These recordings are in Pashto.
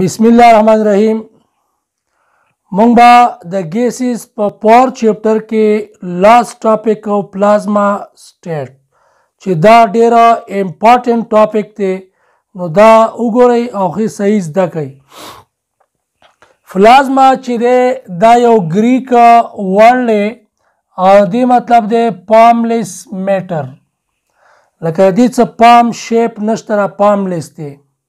بسم الله الرحمن الرحیم مونږ به د ګیسز په پور چیپټر کې لاس ټاپک او پلازما سټیټ چې دا ډیره امپورټنت ټاپک دی نو دا وګورئ او ښه صحیح زده کړئ پلازما چې دی دا یو ګریک ورډ دی او دې مطلب دی پاملیس میټر لکه دې څه پام شیپ نشته را پاملیس دی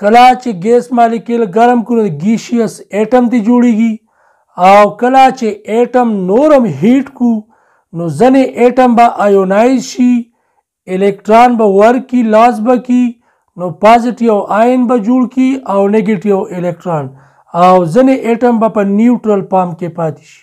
کله چې ګیس مالیکول ګرم کړو ګیشیس اټم ته جوړیږي او کله چې اټم نورم هیټ کو نو ځنې اټم به آیونایز شي الکترون به ورکی لاس به کی نو پازیټیو آین به جوړ کی او نیگیټیو الکترون او ځنې اټم به په نیوټرل پام کې پاتې شي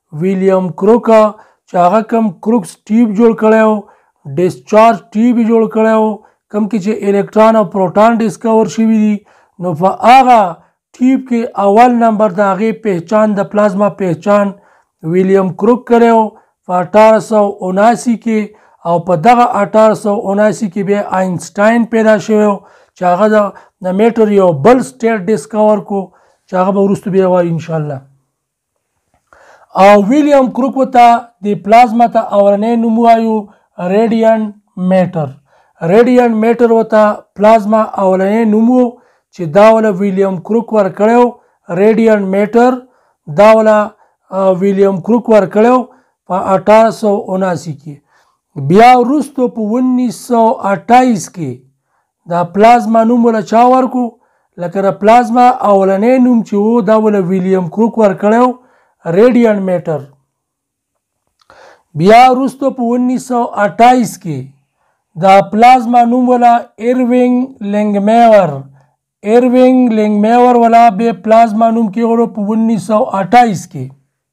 ویلیام کروکا چې هغه کم کروکس ټیوب جوړ کړی و ډیسچارج ټیوب یې جوړ کړی و کم کې چې الکترون او پروټون ډیسکور شوي دي نو په هغه ټیوب کې اول نمبر د هغې پهچان د پلازما پهچان ویلیام کروک کړی و په اټاره سوه اناسي کې او په دغه اټاره سوه اناسي کې بیا آینسټاین پیدا شوی و چې هغه د میټر یو بل سټیټ ډیسکور کو چې هغه به وروسته بیا وایو انشاءالله او ویلیام کروک وته د پلازما ته اورنې نوم وایو ریډیان میټر ریډیان میټر وته پلازما اورنې نوم وو چې دا ول ویلیام کروک ور کړو ریډیان میټر دا ول ویلیام کروک ور کړو په 1879 کې بیا وروسته په 1928 کې دا پلازما نوم ولا چا ورکو لکه دا پلازما اولنې نوم چې وو دا ولا ویلیام کروک ورکړو ریډیانټ میټر بیا وروسته په 1928 کې دا پلازما نوم ولا ایروینګ لینګمیور ایروینګ لینګمیور ولا به پلازما نوم کې ورو په 1928 کې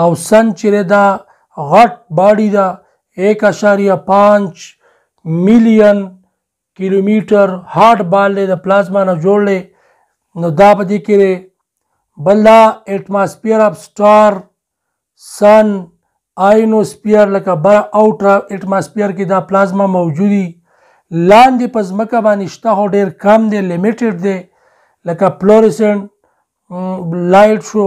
او سن چیرې دا غټ باډي دا 1.5 میلیون کیلومتر هارډ بال دی د پلازما نه جوړ دی نو دا به دې کې دی بل دا اټماسفیر اف سټار سن آینوسفیر لکه بر اوټرا اټماسفیر کې دا پلازما موجودي لاندې په ځمکه باندې شته خو ډېر کم دی لیمیټډ دی لکه فلورسنټ لایټ شو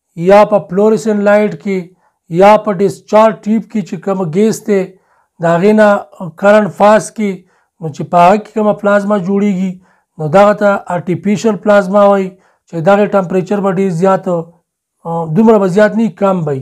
یا په فلورسن لایټ کې یا په ډیسچارج ټیوب کې چې کوم ګیس دی د هغې نه کرنټ فاس کې نو چې په هغه کې کومه پلازما جوړیږي نو دغه ته ارټیفیشل پلازما وایي چې دغه ټمپریچر به ډیر زیات دومره به زیات نه کم وي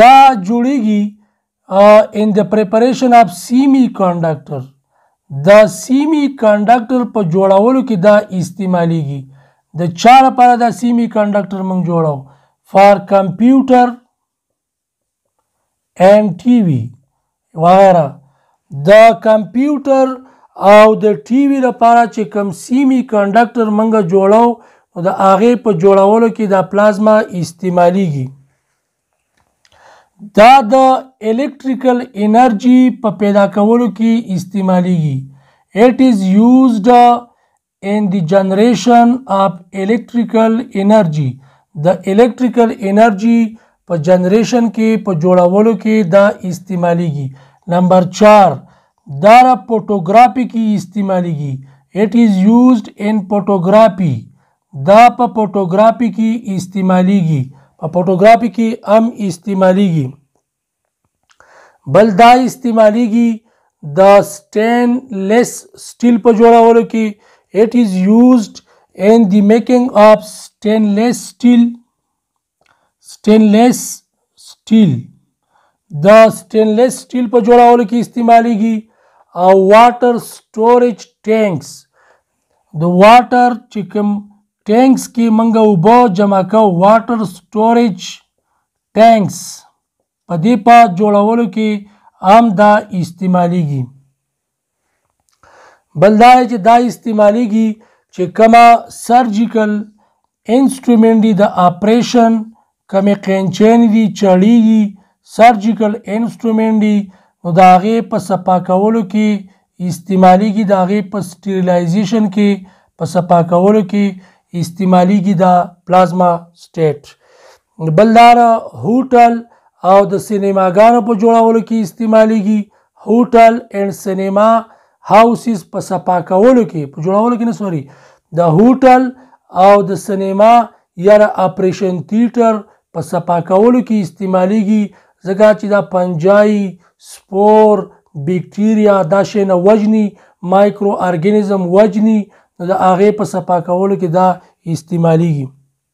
دا جوړیږي ان د پریپریشن اف سیمی کنډکټر د سیمی کنډکټر په جوړولو کې دا استعمالیږي د چا لپاره دا سیمی کنډکټر موږ جوړو فار کمپیوټر اینډ ټي وي وغیره د کمپیوټر او د ټي وي لپاره چې کم سیمي کنډکټر منګه جوړو نو د هغې په جوړولو کې دا پلازما استعمالیږي دا د الیکټریکل انرژي په پیدا کولو کې استعمالیږي it is used ان دی جنریشن اف الیکټریکل انرژي د الیکټریکل انرژي په جنریشن کې په جوړولو کې دا استعمالیږي نمبر 4 دا را فوټوګرافي کې استعمالیږي اټ از یوزډ ان فوټوګرافي دا په فوټوګرافي کې استعمالیږي په فوټوګرافي کې هم استعمالیږي بل دا استعمالیږي د سټین لیس سټیل په جوړولو کې اټ از یوزډ ان دی میکینګ اف سټین لیس سټیل سټین لیس سټیل د سټین لیس سټیل په جوړولو کې استعمالیږي او واټر سټوریج ټینکس د واټر چې کوم ټینکس کې منګه وبو جمع کو واټر سټوریج Thanks په دې پاد جوړولو کې هم دا استعمالیږي بل دا چې دا استعمالیږي چې کما سرجیکل انسټرومنټ دی د اپریشن کمې قینچین دي چړیږي سرجیکل انسټرومنټ دی نو د هغې په سپا کولو کې استعمالیږي د هغې په سټیریلایزیشن کې په سپا کولو کې استعمالیږي دا پلازما سټیټ بل دا د هوټل او د سینماګانو په جوړولو کې استعمالیږي هوټل اینډ سینما هاوسز په صفا کولو کې په جوړولو کې نه سوري د هوټل او د سینما یا د اپریشن تیټر په صفا کولو کې استعمالیږي ځکه چې دا پنجای سپور بکټیریا دا شی نه وجني مایکرو ارګانیزم وجني نو د هغې په صفا کولو کې دا استعمالیږي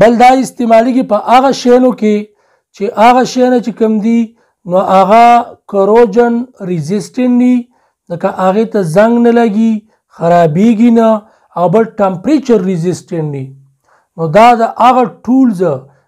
بل دا استعمالیږي په هغه شینو کې چې هغه شینه چې کم دي نو هغه کروجن ریزیسټنټ دي ځکه هغه ته زنګ نه لګي خرابېږي نه او بل ټمپریچر ریزیسټنټ دي نو دا د هغه ټولز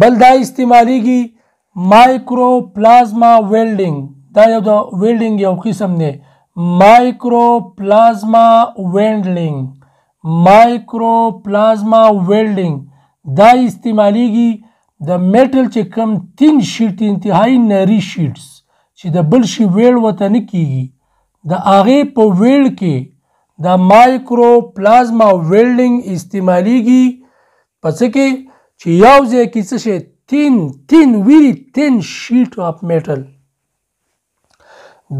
بل دا استعمالیږي مایکرو پلازما ویلډینګ دا یو د ویلډینګ یو قسم دی مایکرو پلازما ویلډینګ مایکرو پلازما ویلډینګ دا استعمالیږي د میټل چې کم تین شیټ انتهایی نری شیټس چې د بل شي ویل وته نه کیږي د هغې په ویل کې د مایکرو پلازما ویلډینګ استعمالیږي په څه کې چې یو ځای کې څه شي تین تین ویری تین شیټ اف میټل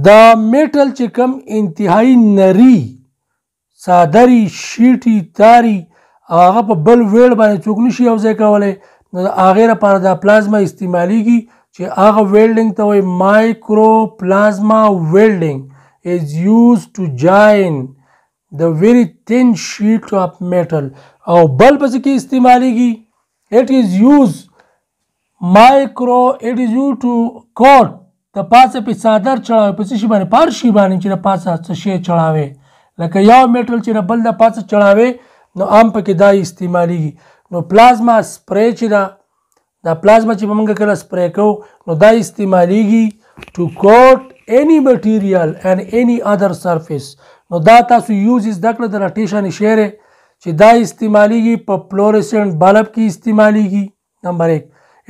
دا میټل چې کم انتهایی نری سادری شیټی تاری او هغه په بل ویړ باندې څوک نشي یو ځای کولای نو هغه لپاره دا پلازما استعمالیږي چې هغه ویلډینګ ته وایي مایکرو پلازما ویلډینګ از یوز ټو جاین د ویری تین شیټ اف میټل او بل پس کې استعمالیږي اټ از یوز مایکرو اټ از یو ټو کوټ د پاسه په صادر چړاوي په شي باندې پر شي باندې چې د پاسه څه شي چړاوي لکه یو میټل چې د بل د پاسه چړاوي نو عام پکې دا استعمالیږي نو پلازما سپری چې دا دا پلازما چې موږ کله سپری کوو نو دا استعمالیږي ټو کوټ اني مټیریل اینڈ اني اذر سرفیس نو دا تاسو یوز زده کړه د رټیشن شیره چې دا استعمالیږي په فلورسنت بلب کې استعمالیږي نمبر 1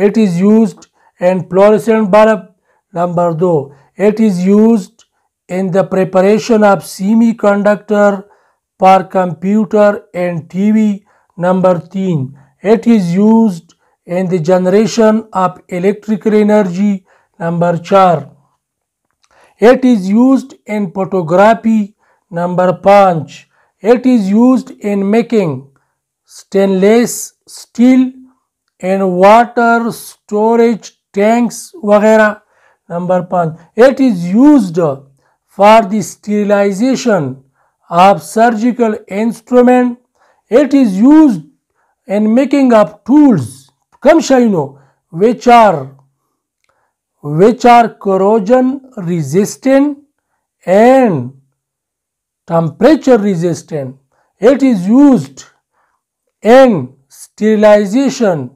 اټ از یوزډ ان فلورسنت بلب نمبر 2 اټ از یوزډ in the preparation of semiconductor for computer and tv number 3 it is used in the generation of electrical energy number 4 It is used in photography. Number 5. It is used in making stainless steel and water storage tanks, वगैरह. Number 5. It is used for the sterilization of surgical instrument. It is used in making of tools, kamshaino, which are which are corrosion resistant and temperature resistant. It is used in sterilization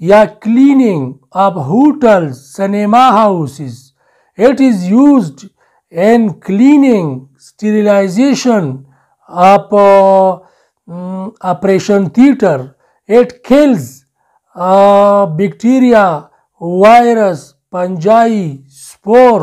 या cleaning of hotels, cinema houses. It is used in cleaning, sterilization of uh, mm, operation theater. It kills uh, bacteria, virus, fungi spore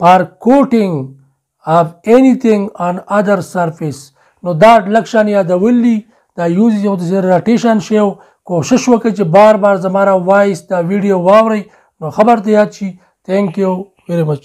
پر کوټینګ اف انیتینګ آن ادر سرفیس نو دا لږ شان یادول دي دا یوز یو د راټیشن شیو کوشش وکړئ چې بار بار زماره وایس دا ویډیو واورئ نو خبر ته یاد شي ثانک یو ویری مچ